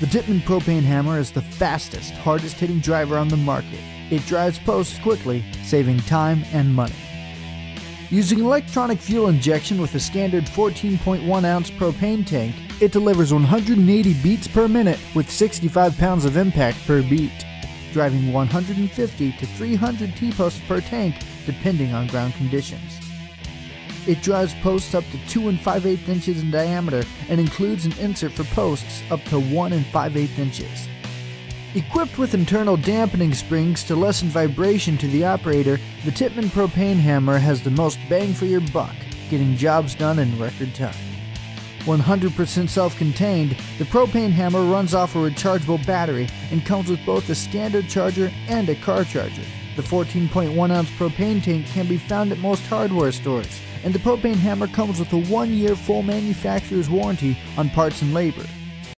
The Tippmann propane hammer is the fastest, hardest hitting driver on the market. It drives posts quickly, saving time and money. Using electronic fuel injection with a standard 14.1 ounce propane tank, it delivers 180 beats per minute with 65 pounds of impact per beat, driving 150 to 300 T-posts per tank depending on ground conditions. It drives posts up to 2 and 5 8 inches in diameter and includes an insert for posts up to 1 and 5 8 inches. Equipped with internal dampening springs to lessen vibration to the operator, the Tippmann propane hammer has the most bang for your buck, getting jobs done in record time. 100% self contained, the propane hammer runs off a rechargeable battery and comes with both a standard charger and a car charger. The 14.1 ounce propane tank can be found at most hardware stores, and the propane hammer comes with a one year full manufacturer's warranty on parts and labor.